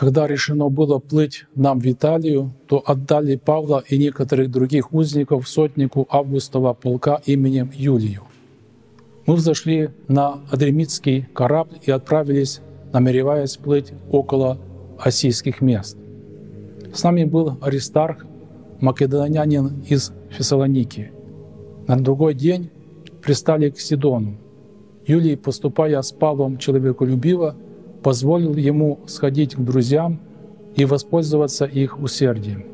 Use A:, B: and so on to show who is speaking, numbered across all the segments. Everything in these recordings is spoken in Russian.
A: Когда решено было плыть нам в Италию, то отдали Павла и некоторых других узников сотнику Августова полка именем Юлию. Мы взошли на Адремитский корабль и отправились, намереваясь плыть около осийских мест. С нами был Аристарх, македонянин из Фессалоники. На другой день пристали к Сидону. Юлий, поступая с Павлом человеколюбиво, позволил ему сходить к друзьям и воспользоваться их усердием.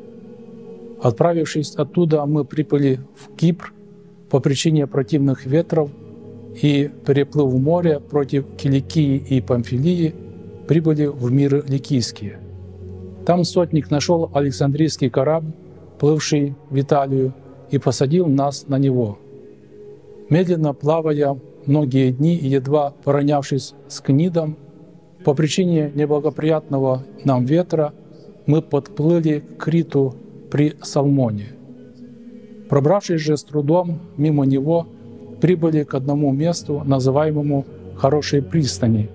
A: Отправившись оттуда, мы прибыли в Кипр по причине противных ветров и, переплыв море против Киликии и Памфилии, прибыли в миры Ликийские. Там сотник нашел Александрийский корабль, плывший в Италию, и посадил нас на него. Медленно плавая многие дни и едва поронявшись с Книдом, по причине неблагоприятного нам ветра мы подплыли к Криту при Салмоне. Пробравшись же с трудом мимо него, прибыли к одному месту, называемому «Хорошей пристани»,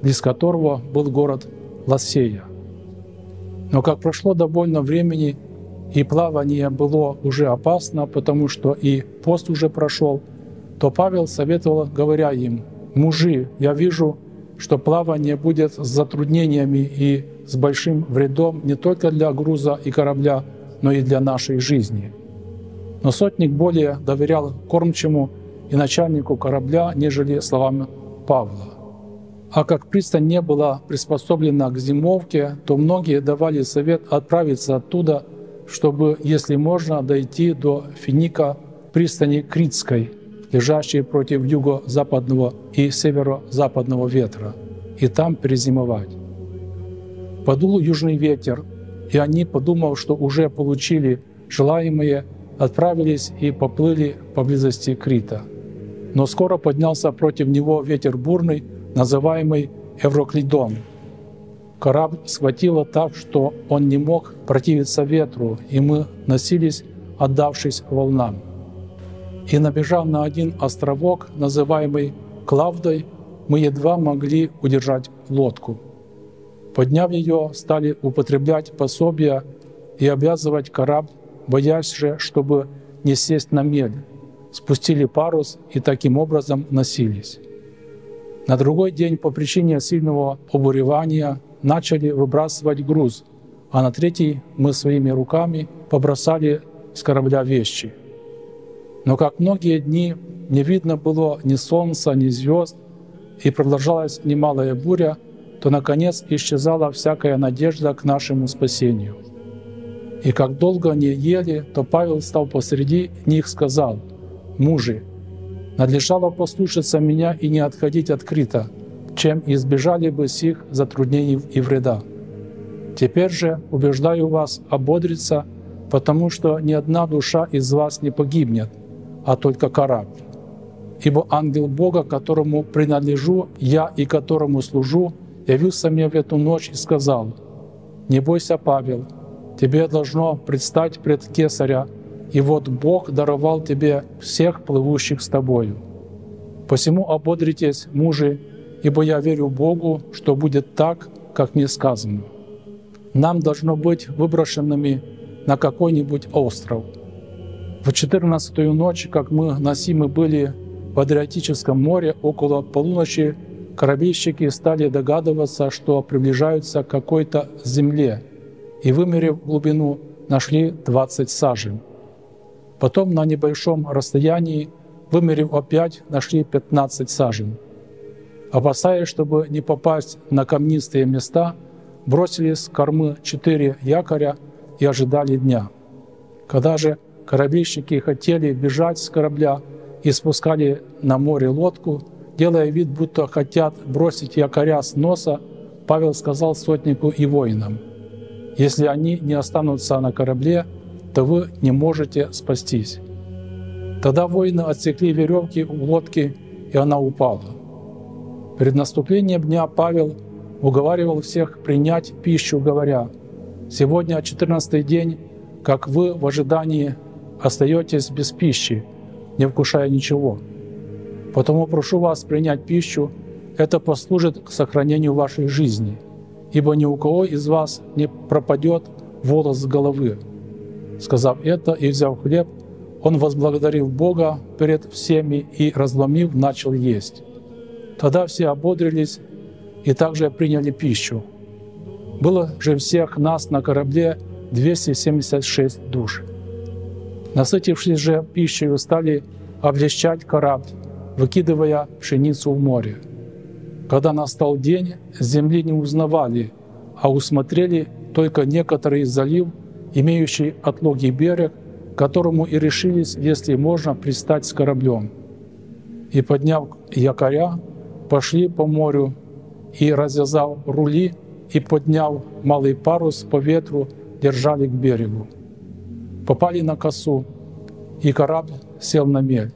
A: близ которого был город Лассея. Но как прошло довольно времени, и плавание было уже опасно, потому что и пост уже прошел, то Павел советовал, говоря им, «Мужи, я вижу, что плавание будет с затруднениями и с большим вредом не только для груза и корабля, но и для нашей жизни». Но сотник более доверял кормчему и начальнику корабля, нежели словам Павла. А как пристань не была приспособлена к зимовке, то многие давали совет отправиться оттуда, чтобы, если можно, дойти до Финика, пристани Критской, лежащей против юго-западного и северо-западного ветра, и там перезимовать. Подул южный ветер, и они, подумав, что уже получили желаемое, отправились и поплыли поблизости Крита. Но скоро поднялся против него ветер бурный, называемый Евроклидон. Корабль схватило так, что он не мог противиться ветру, и мы носились, отдавшись волнам. И набежав на один островок, называемый Клавдой, мы едва могли удержать лодку. Подняв ее, стали употреблять пособия и обязывать корабль, боясь же, чтобы не сесть на мель. Спустили парус и таким образом носились. На другой день по причине сильного обуревания начали выбрасывать груз, а на третий мы своими руками побросали с корабля вещи. Но как многие дни не видно было ни солнца, ни звезд, и продолжалась немалая буря, то, наконец, исчезала всякая надежда к нашему спасению. И как долго они ели, то Павел стал посреди них сказал, «Мужи, Надлежало послушаться меня и не отходить открыто, чем избежали бы сих затруднений и вреда. Теперь же убеждаю вас ободриться, потому что ни одна душа из вас не погибнет, а только корабль. Ибо ангел Бога, которому принадлежу я и которому служу, явился мне в эту ночь и сказал, «Не бойся, Павел, тебе должно предстать пред Кесаря, и вот Бог даровал тебе всех плывущих с тобою. Посему ободритесь, мужи, ибо я верю Богу, что будет так, как мне сказано. Нам должно быть выброшенными на какой-нибудь остров. В четырнадцатую ночь, как мы носимы были в Адриатическом море, около полуночи корабельщики стали догадываться, что приближаются к какой-то земле, и, вымерив глубину, нашли 20 сажен. Потом на небольшом расстоянии, вымерив опять, нашли 15 сажен. Опасаясь, чтобы не попасть на камнистые места, бросили с кормы четыре якоря и ожидали дня. Когда же корабельщики хотели бежать с корабля и спускали на море лодку, делая вид, будто хотят бросить якоря с носа, Павел сказал сотнику и воинам, «Если они не останутся на корабле, то вы не можете спастись. Тогда воины отсекли веревки у лодки, и она упала. Перед наступлением дня Павел уговаривал всех принять пищу, говоря, «Сегодня 14 день, как вы в ожидании остаетесь без пищи, не вкушая ничего. Потому прошу вас принять пищу, это послужит к сохранению вашей жизни. ибо ни у кого из вас не пропадет волос с головы». Сказав это и взяв хлеб, он возблагодарил Бога перед всеми и, разломив, начал есть. Тогда все ободрились и также приняли пищу. Было же всех нас на корабле 276 душ. Насытившись же пищей, стали облегчать корабль, выкидывая пшеницу в море. Когда настал день, земли не узнавали, а усмотрели только некоторые залив, имеющий отлогий берег, которому и решились, если можно, пристать с кораблем. И, подняв якоря, пошли по морю, и, развязав рули, и, подняв малый парус по ветру, держали к берегу. Попали на косу, и корабль сел на мель.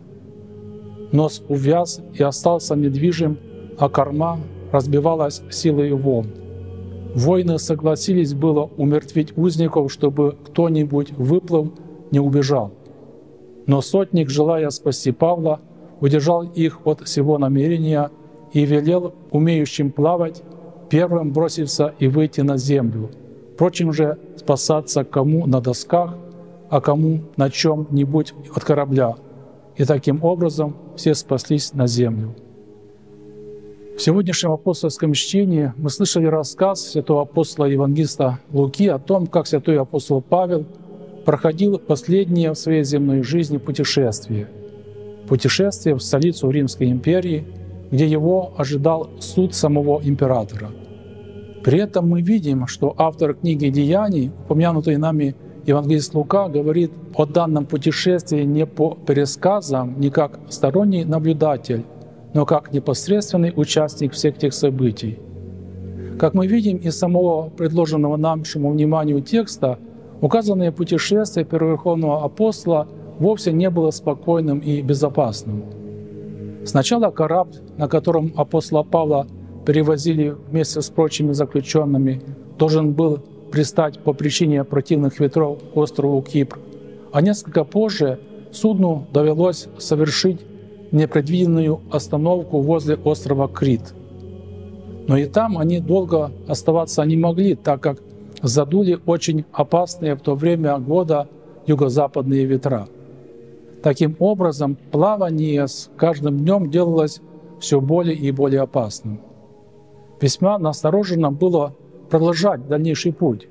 A: Нос увяз и остался недвижим, а корма разбивалась силой волн. Воины согласились было умертвить узников, чтобы кто-нибудь выплыл, не убежал. Но сотник, желая спасти Павла, удержал их от всего намерения и велел умеющим плавать первым броситься и выйти на землю. Впрочем же спасаться кому на досках, а кому на чем-нибудь от корабля. И таким образом все спаслись на землю. В сегодняшнем апостольском чтении мы слышали рассказ святого апостола Евангелиста Луки о том, как святой апостол Павел проходил последнее в своей земной жизни путешествие. Путешествие в столицу Римской империи, где его ожидал суд самого императора. При этом мы видим, что автор книги «Деяний», упомянутый нами Евангелист Лука, говорит о данном путешествии не по пересказам, не как сторонний наблюдатель, но как непосредственный участник всех тех событий. Как мы видим из самого предложенного нашему вниманию текста, указанное путешествие первоверховного апостола вовсе не было спокойным и безопасным. Сначала корабль, на котором апостола Павла перевозили вместе с прочими заключенными, должен был пристать по причине противных ветров к острову Кипр, а несколько позже судну довелось совершить непредвиденную остановку возле острова Крит. Но и там они долго оставаться не могли, так как задули очень опасные в то время года юго-западные ветра. Таким образом, плавание с каждым днем делалось все более и более опасным. Весьма настороженно было продолжать дальнейший путь.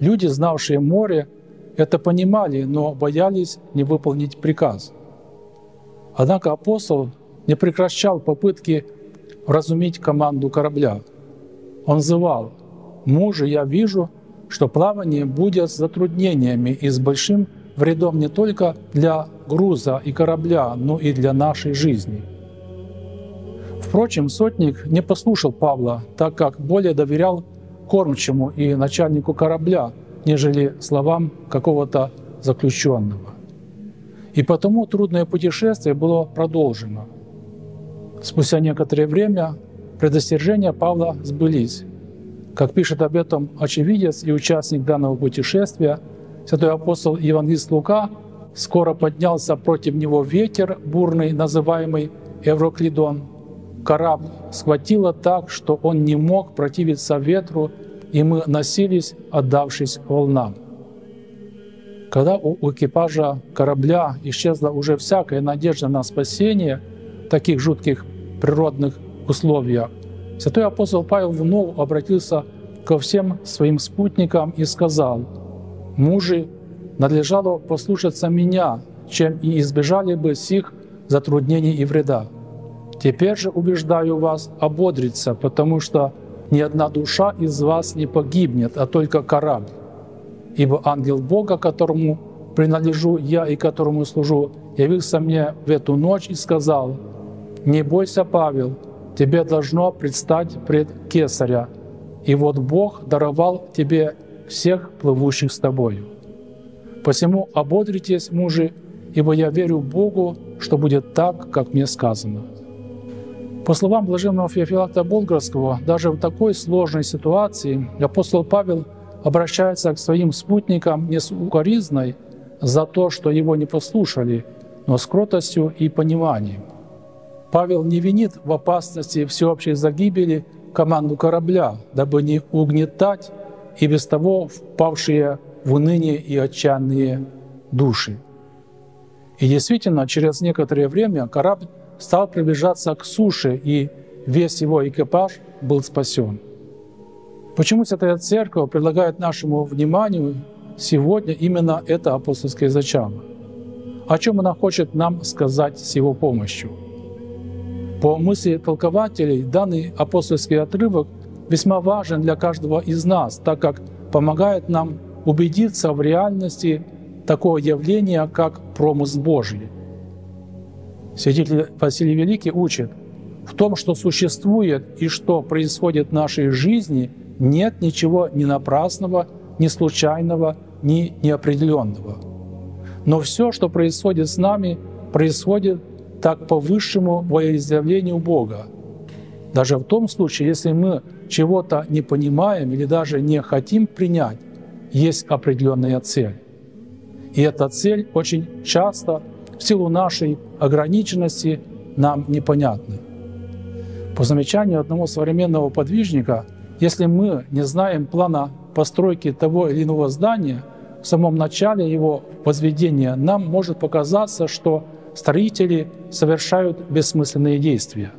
A: Люди, знавшие море, это понимали, но боялись не выполнить приказ – Однако апостол не прекращал попытки разуметь команду корабля. Он взывал, «Мужи, я вижу, что плавание будет с затруднениями и с большим вредом не только для груза и корабля, но и для нашей жизни». Впрочем, сотник не послушал Павла, так как более доверял кормчему и начальнику корабля, нежели словам какого-то заключенного. И потому трудное путешествие было продолжено. Спустя некоторое время предостережения Павла сбылись. Как пишет об этом очевидец и участник данного путешествия, святой апостол Евангелист Лука, скоро поднялся против него ветер бурный, называемый Евроклидон. Корабль схватило так, что он не мог противиться ветру, и мы носились, отдавшись волнам. Когда у экипажа корабля исчезла уже всякая надежда на спасение в таких жутких природных условиях, святой апостол Павел вновь обратился ко всем своим спутникам и сказал, «Мужи, надлежало послушаться меня, чем и избежали бы сих затруднений и вреда. Теперь же убеждаю вас ободриться, потому что ни одна душа из вас не погибнет, а только корабль. Ибо ангел Бога, которому принадлежу я и которому служу, явился мне в эту ночь и сказал, «Не бойся, Павел, тебе должно предстать пред Кесаря, и вот Бог даровал тебе всех плывущих с тобою. Посему ободритесь, мужи, ибо я верю Богу, что будет так, как мне сказано». По словам блаженного Феофилакта Болгарского, даже в такой сложной ситуации апостол Павел – обращается к своим спутникам не с укоризной за то, что его не послушали, но с кротостью и пониманием. Павел не винит в опасности всеобщей загибели команду корабля, дабы не угнетать и без того впавшие в уныние и отчаянные души. И действительно, через некоторое время корабль стал приближаться к суше, и весь его экипаж был спасен. Почему Святая Церковь предлагает нашему вниманию сегодня именно это апостольское зачало? О чем она хочет нам сказать с его помощью? По мысли толкователей, данный апостольский отрывок весьма важен для каждого из нас, так как помогает нам убедиться в реальности такого явления, как промысл Божий. Святитель Василий Великий учит, в том, что существует и что происходит в нашей жизни, нет ничего ни напрасного, ни случайного, ни неопределенного. Но все, что происходит с нами, происходит так по высшему волеизъявлению Бога. Даже в том случае, если мы чего-то не понимаем или даже не хотим принять, есть определенная цель. И эта цель очень часто в силу нашей ограниченности нам непонятна. По замечанию одного современного подвижника, если мы не знаем плана постройки того или иного здания, в самом начале его возведения нам может показаться, что строители совершают бессмысленные действия.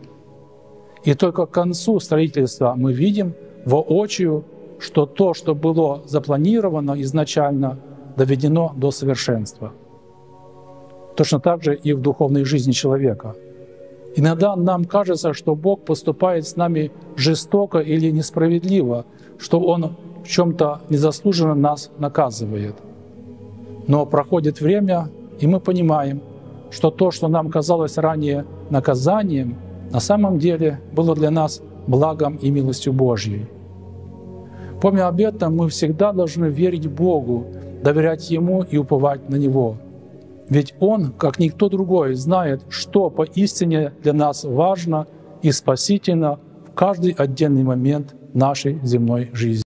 A: И только к концу строительства мы видим воочию, что то, что было запланировано изначально, доведено до совершенства. Точно так же и в духовной жизни человека. Иногда нам кажется, что Бог поступает с нами жестоко или несправедливо, что Он в чем-то незаслуженно нас наказывает. Но проходит время, и мы понимаем, что то, что нам казалось ранее наказанием, на самом деле было для нас благом и милостью Божьей. Помня об этом, мы всегда должны верить Богу, доверять Ему и уповать на Него. Ведь Он, как никто другой, знает, что поистине для нас важно и спасительно в каждый отдельный момент нашей земной жизни.